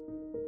you